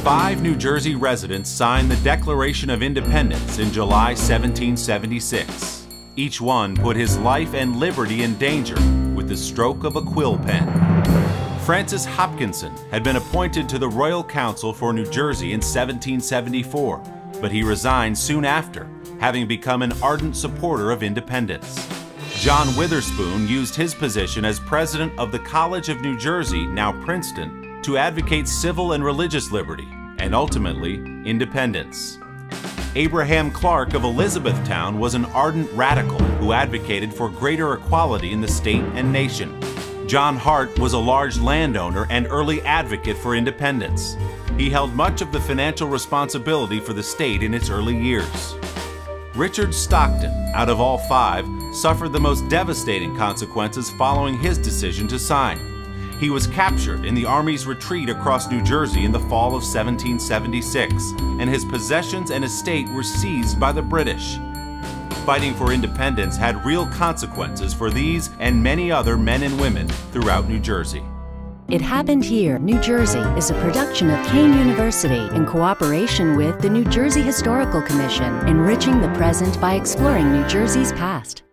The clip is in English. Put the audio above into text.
five New Jersey residents signed the Declaration of Independence in July 1776. Each one put his life and liberty in danger with the stroke of a quill pen. Francis Hopkinson had been appointed to the Royal Council for New Jersey in 1774, but he resigned soon after, having become an ardent supporter of independence. John Witherspoon used his position as president of the College of New Jersey, now Princeton, to advocate civil and religious liberty, and ultimately, independence. Abraham Clark of Elizabethtown was an ardent radical who advocated for greater equality in the state and nation. John Hart was a large landowner and early advocate for independence. He held much of the financial responsibility for the state in its early years. Richard Stockton, out of all five, suffered the most devastating consequences following his decision to sign. He was captured in the Army's retreat across New Jersey in the fall of 1776, and his possessions and estate were seized by the British. Fighting for independence had real consequences for these and many other men and women throughout New Jersey. It Happened Here, New Jersey is a production of Kean University in cooperation with the New Jersey Historical Commission, enriching the present by exploring New Jersey's past.